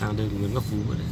sang đây Nguyễn Ngọc Phú rồi đấy.